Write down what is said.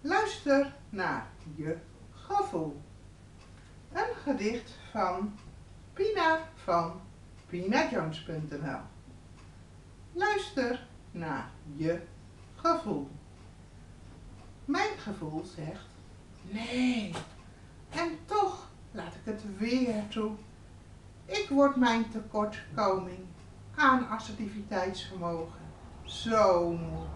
Luister naar je gevoel. Een gedicht van Pina van pinajones.nl Luister naar je gevoel. Mijn gevoel zegt nee. En toch laat ik het weer toe. Ik word mijn tekortkoming aan assertiviteitsvermogen zo moe.